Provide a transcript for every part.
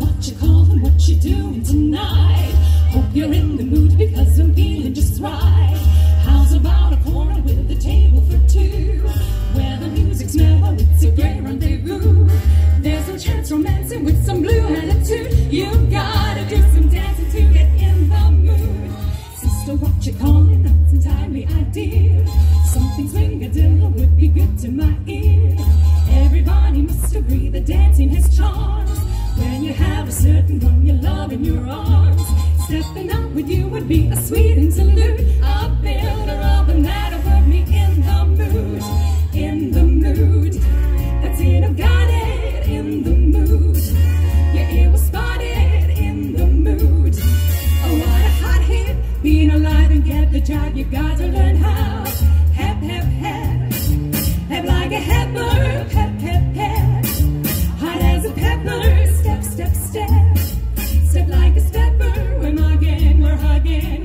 what you callin'? what you doin' tonight? Hope you're in the mood because I'm feeling just right. How's about a corner with a table for two? Where the music's mellow, it's a great rendezvous. There's a chance romancing with some blue attitude. You gotta do some dancing to get in the mood. Sister, what you calling? That's entirely ideal. Something swingadilla would be good to my ear. Everybody must agree the day have a certain one you love in your arms. Stepping out with you would be a sweet interlude.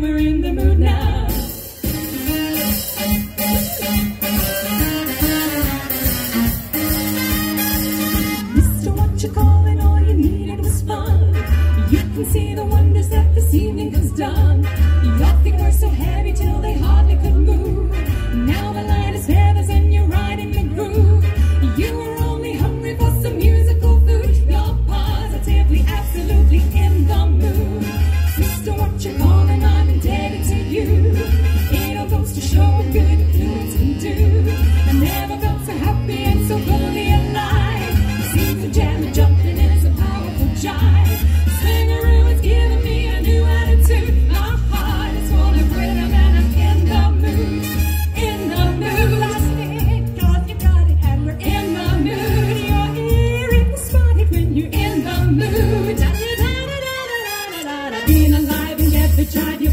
we're in the mood now. Mr. What you? All you needed was fun. You can see the wonders that this evening has done. Y'all think we're so heavy till they. tried, you